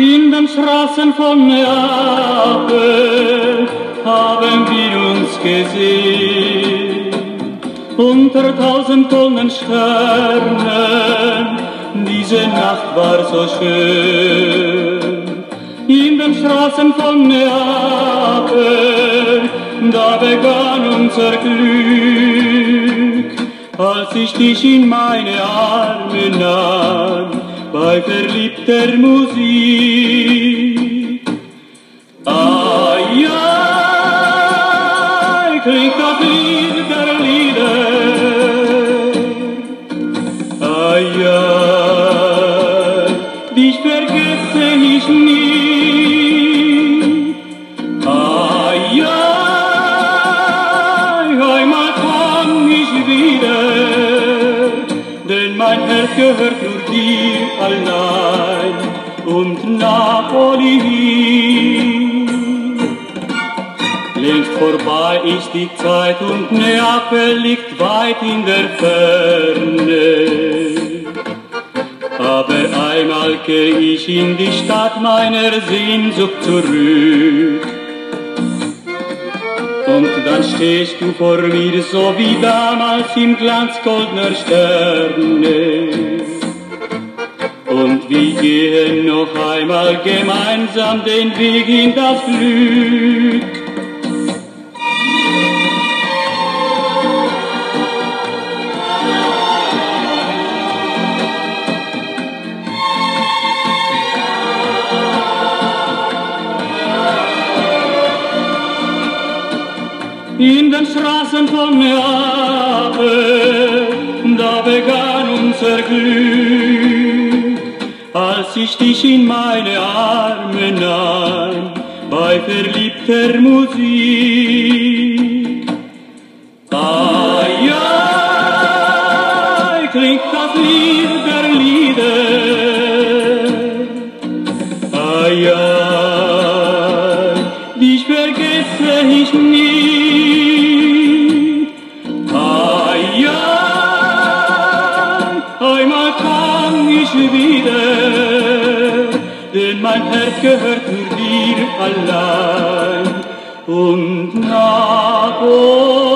In den Straßen von Neapel haben wir uns gesehen. Unter tausend Tonnen Sternen, diese Nacht war so schön. In den Straßen von Neapel, da begann unser Glück, als ich dich in meine Arme nahm bei verliebter Musik. Ai, ai, klingt das Lied der Lieder. Ai, ai, dich vergesse ich nie. Mein Herz gehört nur dir allein und Napoli. Längst vorbei ist die Zeit und Neapel liegt weit in der Ferne. Aber einmal geh ich in die Stadt meiner Sehnsucht zurück. Dann stehst du vor mir so wie damals im Glanz goldener Sterne. Und wir gehen noch einmal gemeinsam den Weg in das Glück. In den Straßen von Neapel, da begann unser Glück, als ich dich in meine Arme nahm, bei verliebter Musik. Ai, ai, klingt das Lied der Lieder. Ai, ai, einmal ich wieder, denn mein Herz gehört nur dir allein und Napoli.